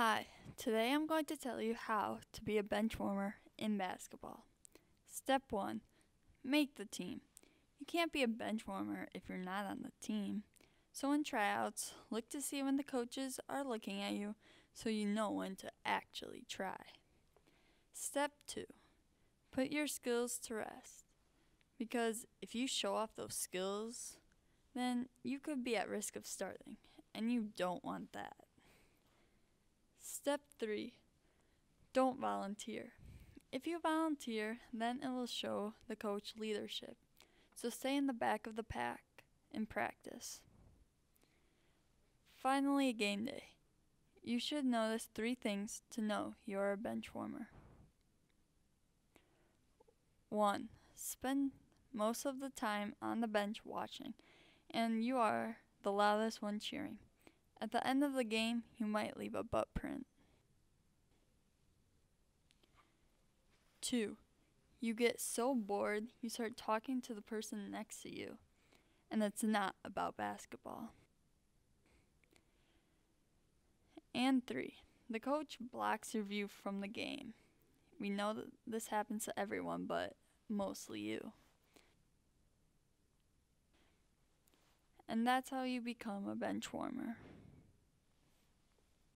Hi, today I'm going to tell you how to be a bench warmer in basketball. Step 1 Make the team. You can't be a bench warmer if you're not on the team. So, in tryouts, look to see when the coaches are looking at you so you know when to actually try. Step 2 Put your skills to rest. Because if you show off those skills, then you could be at risk of starting, and you don't want that. Step 3 Don't volunteer. If you volunteer, then it will show the coach leadership. So stay in the back of the pack and practice. Finally, game day. You should notice three things to know you're a bench warmer. 1. Spend most of the time on the bench watching, and you are the loudest one cheering. At the end of the game, you might leave a butt print. 2. You get so bored, you start talking to the person next to you, and it's not about basketball. And 3. The coach blocks your view from the game. We know that this happens to everyone, but mostly you. And that's how you become a bench warmer.